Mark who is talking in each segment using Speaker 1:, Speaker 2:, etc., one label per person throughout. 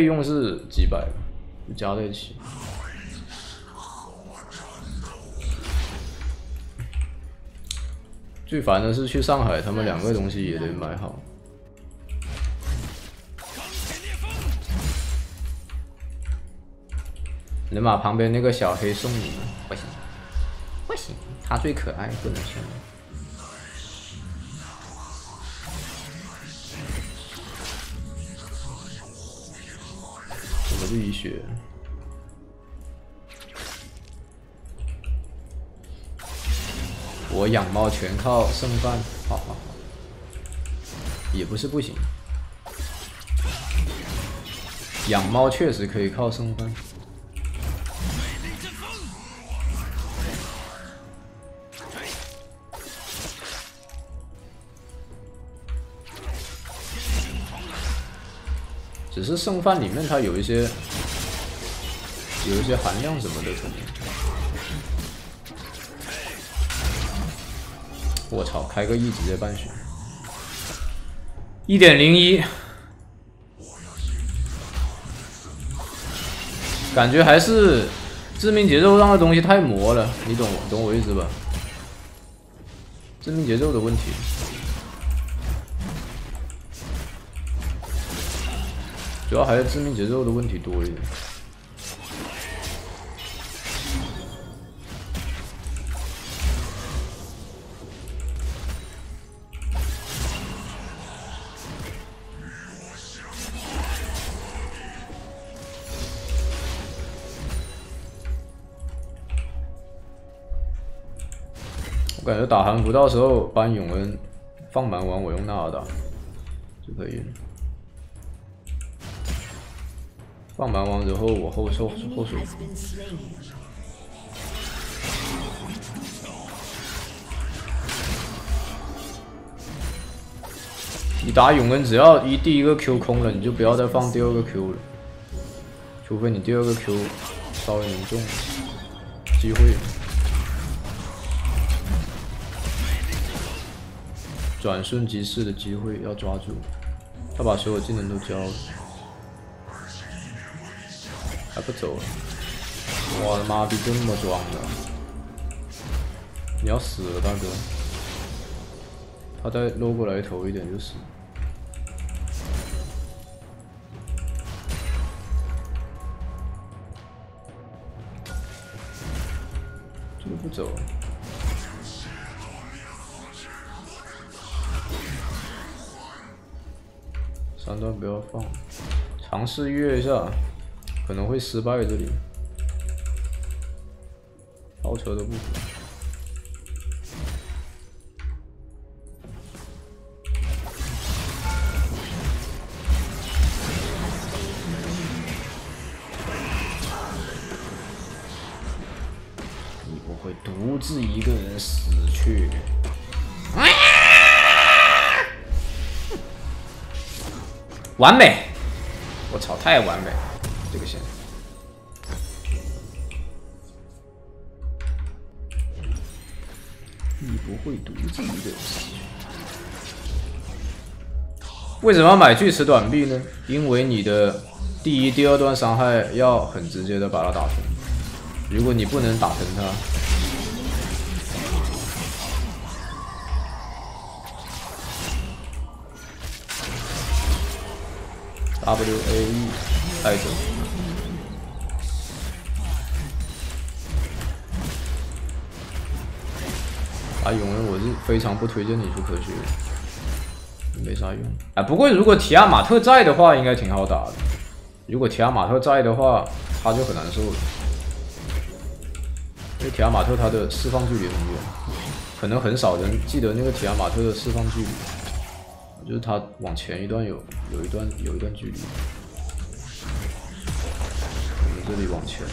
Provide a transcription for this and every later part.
Speaker 1: 费用是几百，加在一起。最烦的是去上海，他们两个东西也得买好。能把旁边那个小黑送你吗，不行，不行，他最可爱，不能送。自己学？我养猫全靠剩饭，好好好，也不是不行。养猫确实可以靠剩饭。只是剩饭里面它有一些有一些含量什么的，可能。我操，开个 E 直接半血，一点零一，感觉还是致命节奏上的东西太磨了，你懂懂我意思吧？致命节奏的问题。主要还是致命节奏的问题多一点。我感觉打韩服到时候搬永恩放蛮王，我用纳尔打就可以了。放蛮王之后，我后手后手。你打永恩，只要一第一个 Q 空了，你就不要再放第二个 Q 了，除非你第二个 Q 稍微能中机会。转瞬即逝的机会要抓住，他把所有技能都交了。还不走了？我的妈逼，这么装的！你要死了，大哥！他再落过来头一点就死。这个不走。三段不要放，尝试越一下。可能会失败这里，超车的部分。你不会独自一个人死去。完美！我操，太完美！这个线，你不会独自一个人为什么要买锯齿短臂呢？因为你的第一、第二段伤害要很直接的把它打疼。如果你不能打疼它，W A E 带走。啊，永恩，我是非常不推荐你去科学，没啥用。啊，不过如果提亚马特在的话，应该挺好打的。如果提亚马特在的话，他就很难受了。因为提亚马特他的释放距离很远，可能很少人记得那个提亚马特的释放距离，就是他往前一段有有一段有一段距离。我们这里往前。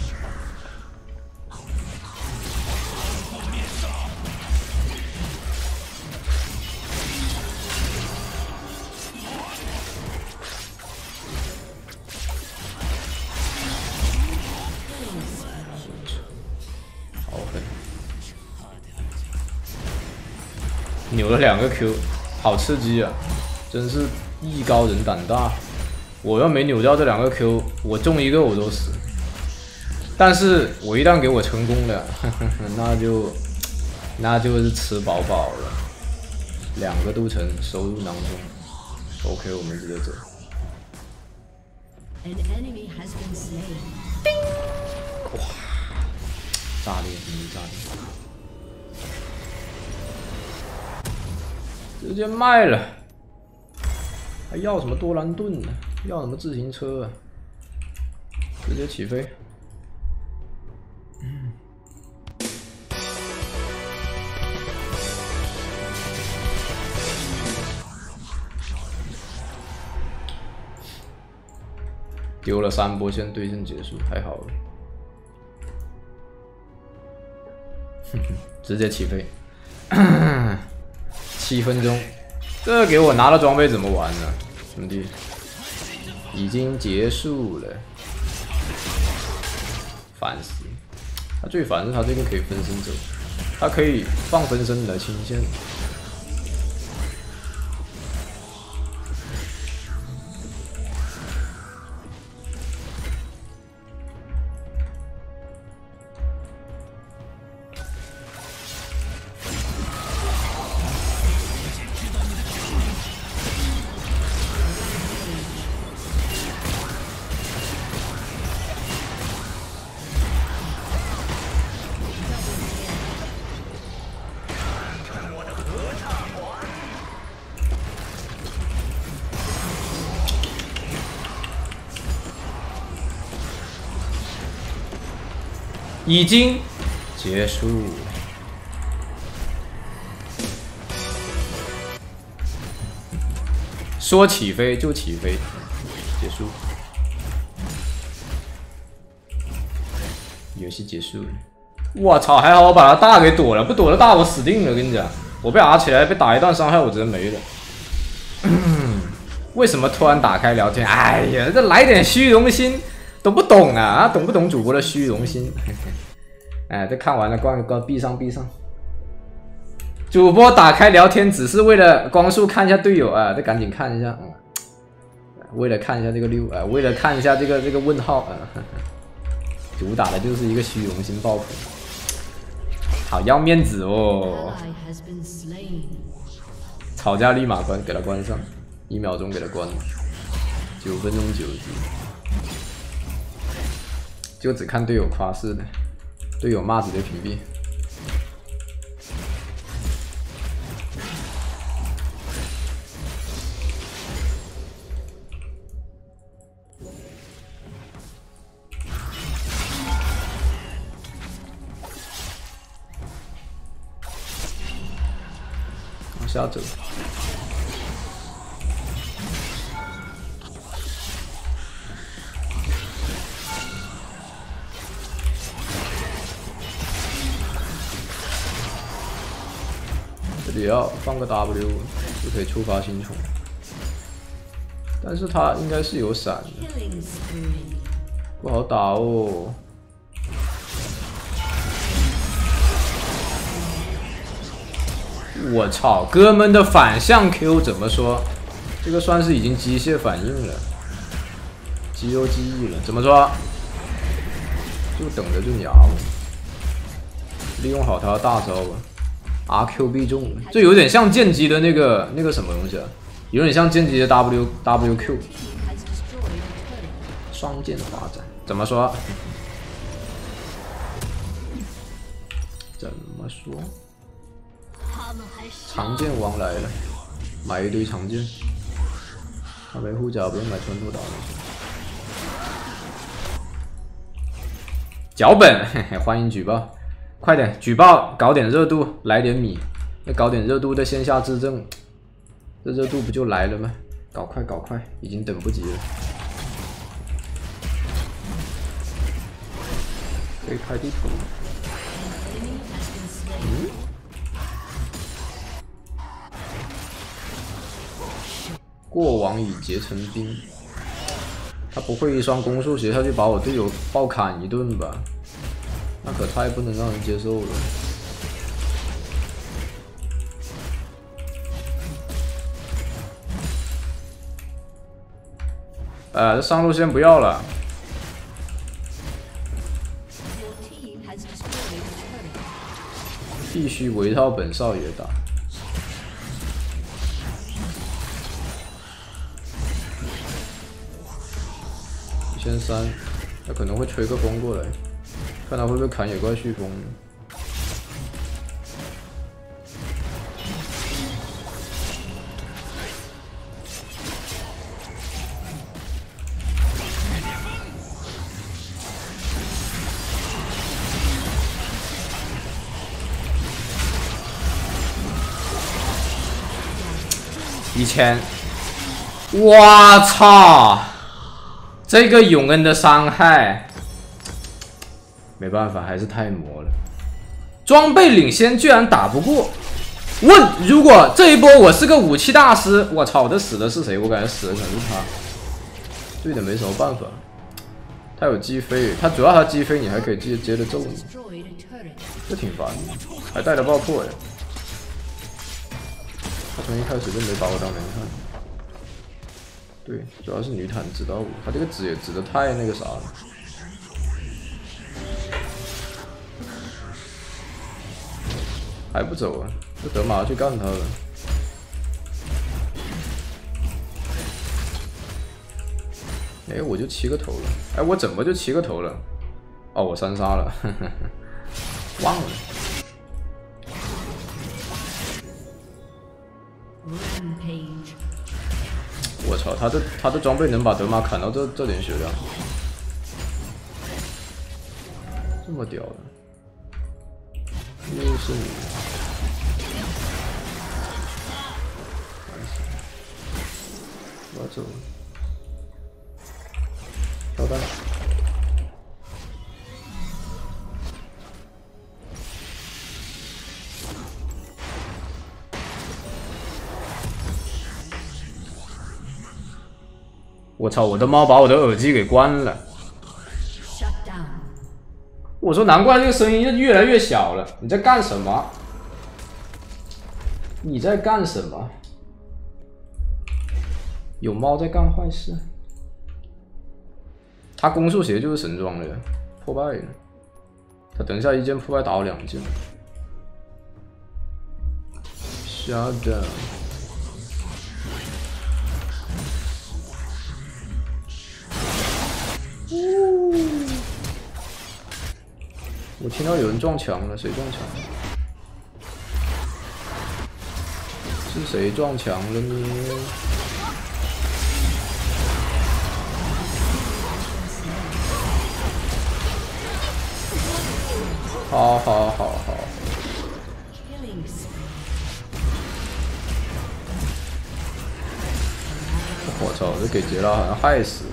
Speaker 1: 扭了两个 Q，好刺激啊！真是艺高人胆大。我要没扭掉这两个 Q，我中一个我都死。但是我一旦给我成功了，那就那就是吃饱饱了，两个都成，收入囊中。OK，我们直接走。哇！炸裂，你炸裂！直接卖了，还要什么多兰盾呢？要什么自行车啊？直接起飞。丢了三波线，对阵结束，还好。哼哼，直接起飞，七分钟，这给我拿了装备怎么玩呢，兄弟？已经结束了，烦死！他最烦是他这个可以分身走，他可以放分身来清线。已经结束。说起飞就起飞，结束。游戏结束。我操！还好我把他大给躲了，不躲了大我死定了。跟你讲，我被打起来被打一段伤害，我直接没了。为什么突然打开聊天？哎呀，这来点虚荣心。懂不懂啊？懂不懂主播的虚荣心？哎，这看完了，关关闭上闭上。主播打开聊天只是为了光速看一下队友啊，这赶紧看一下。为了看一下这个六啊，为了看一下这个这个问号啊。主打的就是一个虚荣心爆棚，好要面子哦。吵架立马关，给他关上，一秒钟给他关，九分钟九级。就只看队友夸是的，队友骂直接屏蔽。往下走。只要放个 W 就可以触发星虫，但是他应该是有闪的，不好打哦。我操，哥们的反向 Q 怎么说？这个算是已经机械反应了，肌肉记忆了。怎么说？就等着就牙吧，利用好他的大招吧。R Q 必中，这有点像剑姬的那个那个什么东西啊，有点像剑姬的 W W Q，双剑发展，怎么说？怎么说？长剑王来了，买一堆长剑，他没护甲不用买穿透刀了。脚本，嘿嘿，欢迎举报。快点举报，搞点热度，来点米，那搞点热度的线下质证，这热度不就来了吗？搞快搞快，已经等不及了。可以开地图。嗯？过往已结成冰。他不会一双攻速鞋下去把我队友暴砍一顿吧？那可太不能让人接受了。呃，这上路先不要了。必须围绕本少爷打。一千三，他可能会吹个风过来，看他会不会砍野怪飓风。一千，我操！这个永恩的伤害，没办法，还是太磨了。装备领先居然打不过。问：如果这一波我是个武器大师，我操，这死的是谁？我感觉死的可能是他。对的，没什么办法。他有击飞，他主要他击飞，你还可以接接着揍你，这挺烦的，还带着爆破呀。他从一开始就没把我当人看，对，主要是女坦知道我，他这个指也指的太那个啥了，还不走啊？这德玛去干他了？哎，我就七个头了，哎，我怎么就七个头了？哦，我三杀了，忘了。我操，他这他这装备能把德玛砍到这这点血量，这么屌的，又是你，我要走，跳弹。我操！我的猫把我的耳机给关了。我说难怪这个声音越来越小了。你在干什么？你在干什么？有猫在干坏事。他攻速鞋就是神装的，破败的。他等一下一剑破败打我两剑。Shut down。我听到有人撞墙了，谁撞墙？是谁撞墙了呢？好好好好。我操，这给杰拉好像害死。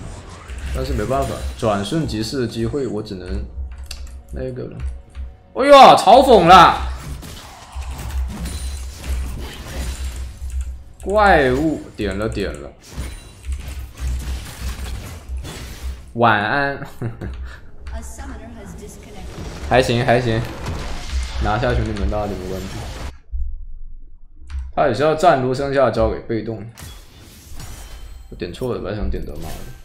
Speaker 1: 但是没办法，转瞬即逝的机会，我只能那个了。哎呦，嘲讽了！怪物点了点了，晚安。还行还行，拿下兄弟们，大家点个关注。他也是要战撸，剩下交给被动。我点错了，本来想点德玛的。